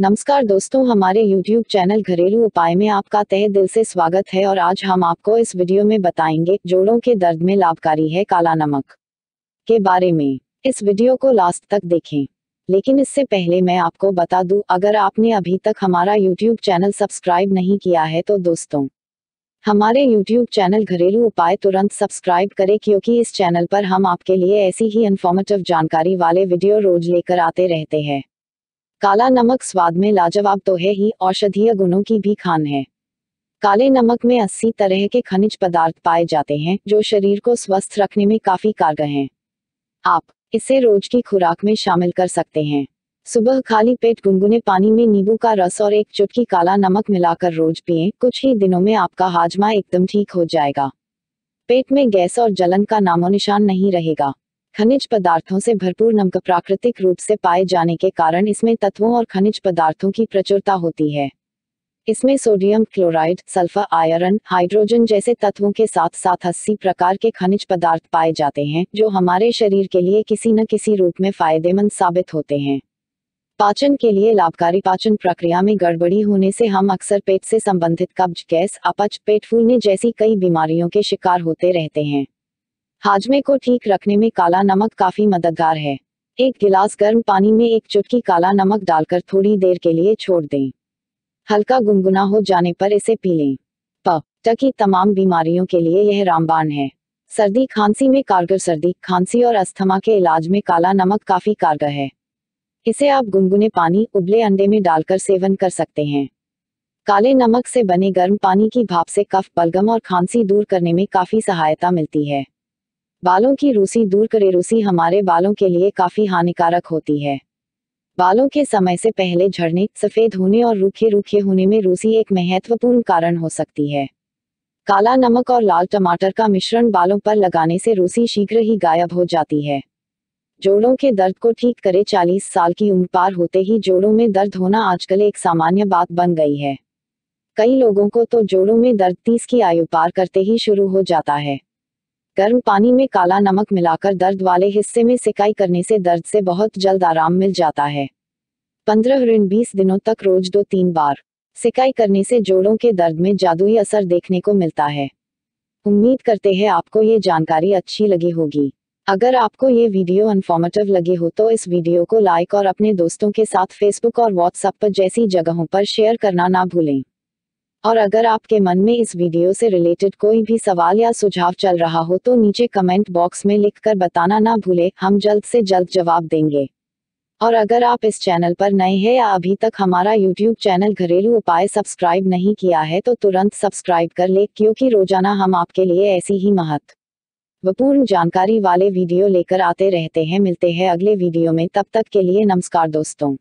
नमस्कार दोस्तों, हमारे YouTube चैनल घरेलू उपाय में आपका तहे दिल से स्वागत है और आज हम आपको इस वीडियो में बताएँगे जोड़ों के दर्द में लाभकारी है काला नमक के बारे में। इस वीडियो को लास्ट तक देखें। लेकिन इससे पहले मैं आपको बता दूँ, अगर आपने अभी तक हमारा YouTube चैनल सब्सक्राइब नहीं किया है तो दोस्तों, हमारे YouTube चैनल घरेलू उपाय तुरंत सब्सक्राइब करें क्योंकि इस चैनल पर हम आपके लिए ऐसी ही इन्फॉर्मेटिव जानकारी वाले वीडियो रोज लेकर आते रहते हैं। काला नमक स्वाद में लाजवाब तो है ही, औषधीय गुणों की भी खान है। काले नमक में 80 तरह के खनिज पदार्थ पाए जाते हैं, जो शरीर को स्वस्थ रखने में काफ़ी कारगर हैं। आप इसे रोज की खुराक में शामिल कर सकते हैं। सुबह खाली पेट गुनगुने पानी में नींबू का रस और एक चुटकी काला नमक मिलाकर रोज पिए, कुछ ही दिनों में आपका हाजमा एकदम ठीक हो जाएगा। पेट में गैस और जलन का नामो निशान नहीं रहेगा। खनिज पदार्थों से भरपूर नमक प्राकृतिक रूप से पाए जाने के कारण इसमें तत्वों और खनिज पदार्थों की प्रचुरता होती है। इसमें sodium chloride, sulphur, iron, hydrogen जैसे तत्वों के साथ साथ अस्सी प्रकार के खनिज पदार्थ पाए जाते हैं, जो हमारे शरीर के लिए किसी न किसी रूप में फ़ायदेमंद साबित होते हैं। पाचन के लिए लाभकारी पाचन प्रक्रिया में गड़बड़ी होने से हम अक्सर पेट से संबंधित कब्ज, गैस, अपच, पेट फूलने जैसी कई बीमारियों के शिकार होते रहते हैं। हाजमे को ठीक रखने में काला नमक काफ़ी मददगार है। एक गिलास गर्म पानी में एक चुटकी काला नमक डालकर थोड़ी देर के लिए छोड़ दें। हल्का गुनगुना हो जाने पर इसे पी लें। प की तमाम बीमारियों के लिए यह रामबाण है। सर्दी खांसी में कारगर सर्दी, खांसी और अस्थमा के इलाज में काला नमक काफ़ी कारगर है। इसे आप गुनगुने पानी उबले अंडे में डालकर सेवन कर सकते हैं। काले नमक से बने गर्म पानी की भाप से कफ, बलगम और खांसी दूर करने में काफ़ी सहायता मिलती है। बालों की रूसी दूर करे रूसी हमारे बालों के लिए काफ़ी हानिकारक होती है। बालों के समय से पहले झड़ने, सफ़ेद होने और रूखे रूखे होने में रूसी एक महत्वपूर्ण कारण हो सकती है। काला नमक और लाल टमाटर का मिश्रण बालों पर लगाने से रूसी शीघ्र ही गायब हो जाती है। जोड़ों के दर्द को ठीक करे 40 साल की उम्र पार होते ही जोड़ों में दर्द होना आजकल एक सामान्य बात बन गई है। कई लोगों को तो जोड़ों में दर्द तीस की आयु पार करते ही शुरू हो जाता है। गर्म पानी में काला नमक मिलाकर दर्द वाले हिस्से में सिकाई करने से दर्द से बहुत जल्द आराम मिल जाता है। पंद्रह ऋण बीस दिनों तक रोज दो तीन बार। सिकाई करने से जोड़ों के दर्द में जादुई असर देखने को मिलता है। उम्मीद करते हैं आपको ये जानकारी अच्छी लगी होगी। अगर आपको ये वीडियो इन्फॉर्मेटिव लगे हो तो इस वीडियो को लाइक और अपने दोस्तों के साथ फेसबुक और व्हाट्सएप पर जैसी जगहों पर शेयर करना ना भूलें। और अगर आपके मन में इस वीडियो से रिलेटेड कोई भी सवाल या सुझाव चल रहा हो तो नीचे कमेंट बॉक्स में लिखकर बताना ना भूले, हम जल्द से जल्द जवाब देंगे। और अगर आप इस चैनल पर नए हैं या अभी तक हमारा यूट्यूब चैनल घरेलू उपाय सब्सक्राइब नहीं किया है तो तुरंत सब्सक्राइब कर ले, क्योंकि रोज़ाना हम आपके लिए ऐसी ही महत्व पूर्ण जानकारी वाले वीडियो लेकर आते रहते हैं। मिलते हैं अगले वीडियो में, तब तक के लिए नमस्कार दोस्तों।